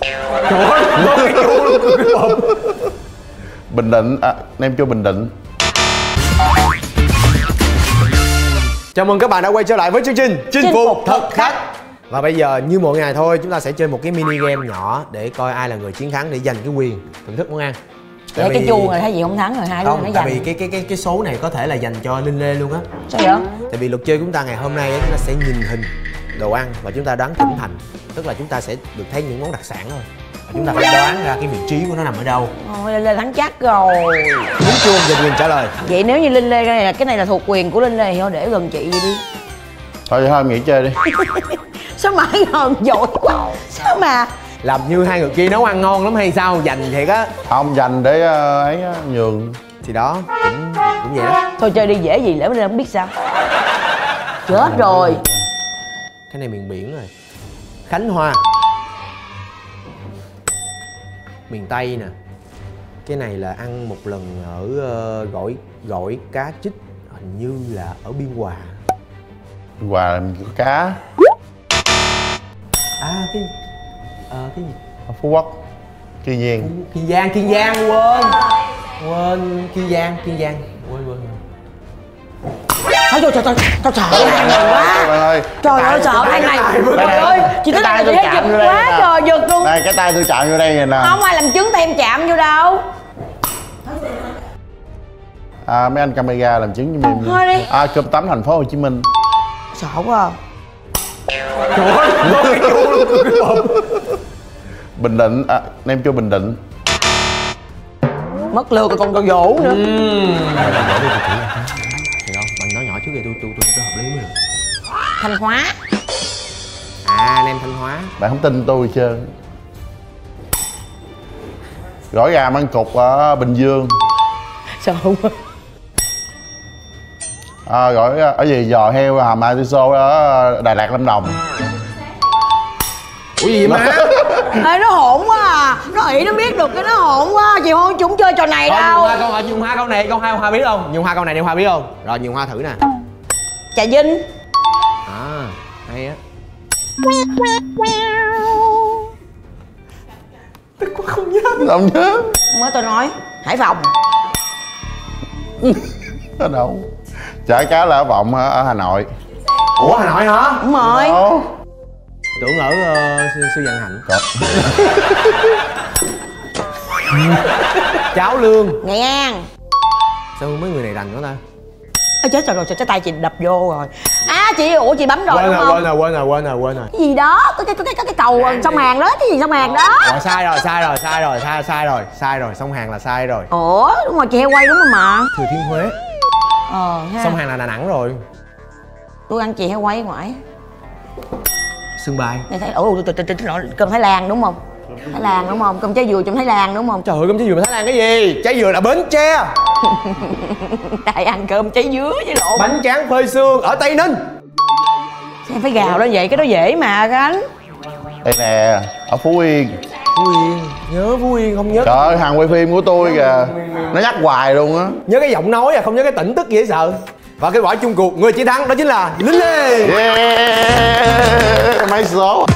trời ơi có cái chua luôn cái bột bình định à, nem chua bình định. Chào mừng các bạn đã quay trở lại với chương trình chinh Chinh phục thật thật khách. Và bây giờ như mọi ngày thôi chúng ta sẽ chơi một cái mini game nhỏ để coi ai là người chiến thắng để giành cái quyền thưởng thức món ăn. Để cái chua rồi thấy gì không thắng rồi hai đứa không nó tại giành. vì cái cái cái cái số này có thể là dành cho linh lê luôn á. Sao vậy? Tại vì luật chơi của chúng ta ngày hôm nay á, chúng ta sẽ nhìn hình đồ ăn và chúng ta đoán tỉnh thành tức là chúng ta sẽ được thấy những món đặc sản thôi. Và chúng ta phải đoán ra cái vị trí của nó nằm ở đâu. Ôi, Linh Lê thắng chắc rồi. Muốn chuông giành quyền trả lời. Vậy nếu như Linh Lê cái này là cái này là thuộc quyền của Linh Lê thì thôi để gần chị vậy đi. Thôi thôi nghỉ chơi đi. Sao mà ăn hờn dội quá? Sao mà làm như hai người kia nấu ăn ngon lắm hay sao? Dành thiệt á. Không dành để ờ, ấy á, nhường. Thì đó cũng cũng vậy đó. Thôi chơi đi dễ gì lỡ Linh Lê không biết sao. Chết rồi. cái này miền biển rồi khánh hòa miền tây nè. Cái này là ăn một lần ở ờ, gỏi gỏi cá chích hình như là ở biên hòa. Quà làm cá. À cái ờ cái gì? Ở phú quốc kiên nhiên kiên giang kiên giang quên. Quên kiên giang kiên giang. Quên quên Thôi trời trời trời này quá. bạn ơi Trời ơi ăn này Trời ơi Chị cái nói tay là chị tôi thấy chạm vô đây quá trời giật luôn. Đây cái tay tôi chạm vô đây nè nè. Không ai làm chứng thêm chạm vô đâu. À, mấy anh camera làm chứng cho mình Thôi đi. à, cơm tấm thành phố hồ chí minh. Sợ quá à. bình định à, nem chua bình định. Mất lượt rồi còn còn dỗ nữa. Thì đâu bạn nói nhỏ trước đi tôi tôi tôi hợp lý mới được. Thanh Hóa thanh hóa. Bạn không tin tôi trơn gỏi gà măng cục ở bình dương. Sợ quá à, gỏi ở gì? Giò heo hàm atiso ở đà lạt lâm đồng. Ủa gì vậy má? Ê nó hỗn quá à. Nó nghĩ nó biết được cái nó hỗn quá Chị không chúng chơi trò này Thôi, đâu. Nhung Hoa hỏi Nhung Hoa câu này câu hai Hoa biết không? Nhung Hoa câu này Nhung Hoa biết không? Rồi Nhung Hoa thử nè. Trà Vinh. À. không nhớ Mới tôi nói Hải Phòng ở đâu chả cá là ở vọng ở, ở hà nội Ủa Hà Nội hả? Đúng rồi Ủa? Tưởng ở uh, sư, sư Vạn Hạnh. Cháo lương. Nghệ An Sao mấy người này rành quá ta? Ê chết rồi rồi chết tay chị đập vô rồi À chị ủa chị bấm rồi quên đúng rồi, không quên rồi, quên rồi, quên rồi, quên rồi. Cái gì đó có cái có cái có cái cầu sông Hàn đó cái gì sông Hàn đó Rồi sai rồi, sai rồi, sai rồi, sai sai rồi, sai rồi, sông Hàn là sai rồi. Ủa đúng rồi chị heo quay đúng không mà Thừa Thiên Huế. Ờ ha Sông Hàn là Đà Nẵng rồi. Tôi ăn chị heo quay ngoài Sân bay. Này thấy ủa tôi tôi tôi nói cơm Thái Lan đúng không Thái Lan đúng không cơm trái dừa trong Thái Lan đúng không Trời ơi, cơm trái dừa Thái Lan cái gì? Trái dừa là Bến Tre. Tại ăn cơm trái dứa với lộn. Bánh tráng phơi xương ở Tây Ninh. Em phải gào lên vậy? Cái đó dễ mà Khánh. Đây nè ở phú yên. Phú Yên, nhớ Phú Yên không nhớ trời ơi hàng quay phim của tôi kìa. Nó nhắc hoài luôn á. Nhớ cái giọng nói à không nhớ cái tỉnh tức dễ sợ. Và kết quả chung cuộc người chiến thắng đó chính là lính lê yeah. Mấy số